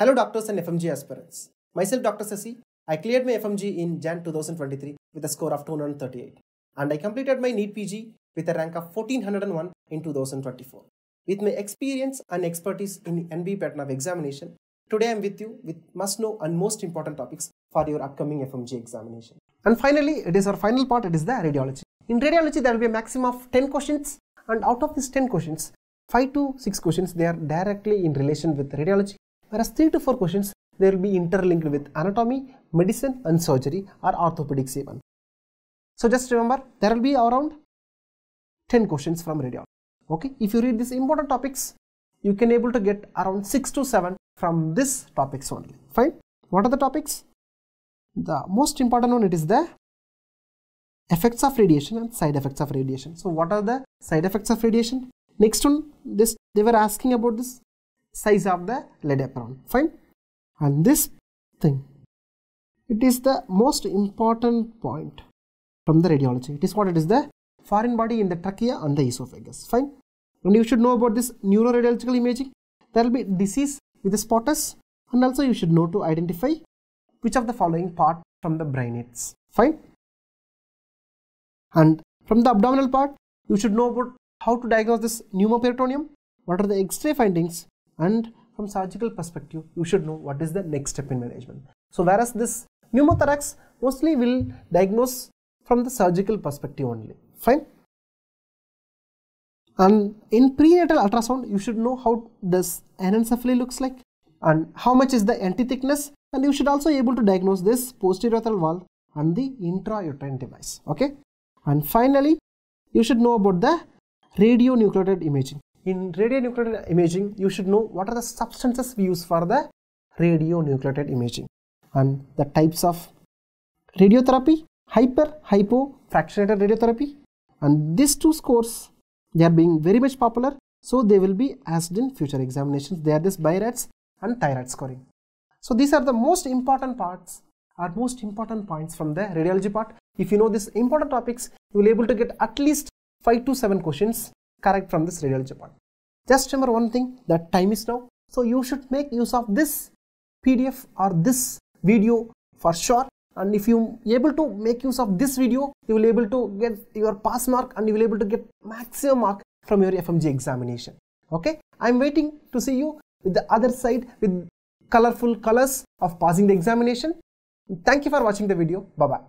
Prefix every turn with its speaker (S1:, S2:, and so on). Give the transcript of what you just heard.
S1: Hello doctors and FMG aspirants. Myself Dr. Sasi. I cleared my FMG in Jan 2023 with a score of 238 and I completed my NEET PG with a rank of 1401 in 2024. With my experience and expertise in NB pattern of examination, today I am with you with must know and most important topics for your upcoming FMG examination. And finally, it is our final part, it is the radiology. In radiology, there will be a maximum of 10 questions and out of these 10 questions, 5 to 6 questions they are directly in relation with radiology whereas 3 to 4 questions they will be interlinked with anatomy, medicine and surgery or orthopedics even. So just remember there will be around 10 questions from radiology. Okay, if you read these important topics you can able to get around 6 to 7 from this topics only. Fine. What are the topics? The most important one it is the effects of radiation and side effects of radiation. So what are the side effects of radiation? Next one, this they were asking about this size of the lead apron. Fine. And this thing, it is the most important point from the radiology. It is what it is the foreign body in the trachea and the esophagus. Fine. And you should know about this neuroradiological imaging. There will be disease with the spotters and also you should know to identify which of the following part from the brain it's fine and from the abdominal part you should know about how to diagnose this pneumoperitoneum what are the x-ray findings and from surgical perspective you should know what is the next step in management. So whereas this pneumothorax mostly will diagnose from the surgical perspective only. Fine? And in prenatal ultrasound you should know how this anencephaly looks like and how much is the NT thickness and you should also be able to diagnose this posterior valve and the intrauterine device. Okay? And finally you should know about the radionuclide imaging in radionuclide imaging you should know what are the substances we use for the radionuclide imaging and the types of radiotherapy hyper hypo fractionated radiotherapy and these two scores they are being very much popular so they will be asked in future examinations they are this BI-RADS and TI-RADS scoring so these are the most important parts or most important points from the radiology part. If you know these important topics, you will be able to get at least 5 to 7 questions correct from this radiology part. Just remember one thing, that time is now. So you should make use of this PDF or this video for sure. And if you able to make use of this video, you will able to get your pass mark and you will able to get maximum mark from your FMG examination. Okay, I'm waiting to see you with the other side with colorful colors of passing the examination. Thank you for watching the video. Bye-bye.